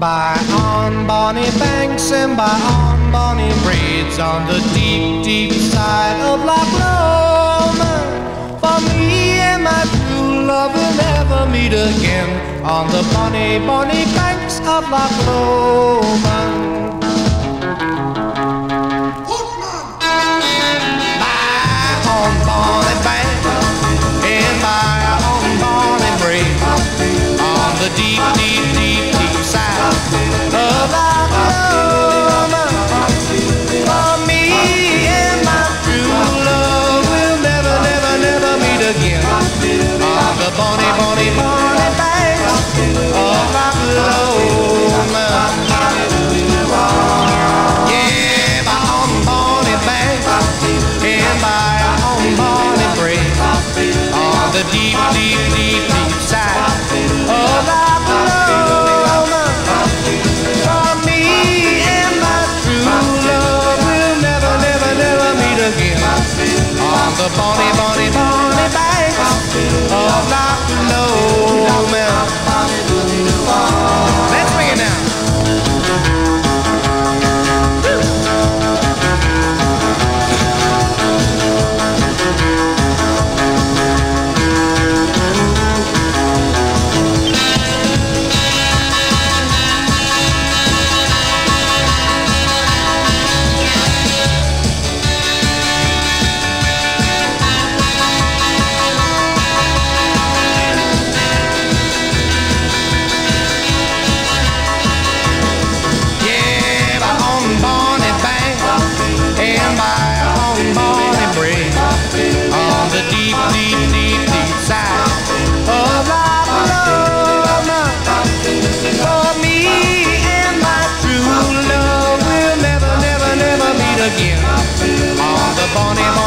By on bonny banks and by on bonny braids on the deep, deep side of Loch Lomond. For me and my true love will never meet again on the bonny, bonny banks of Loch Lomond. On break on the deep, deep, deep, deep side of Oklahoma. For me and my true love will never, never, never meet again on the bonny, bonny, bonny. Bonnie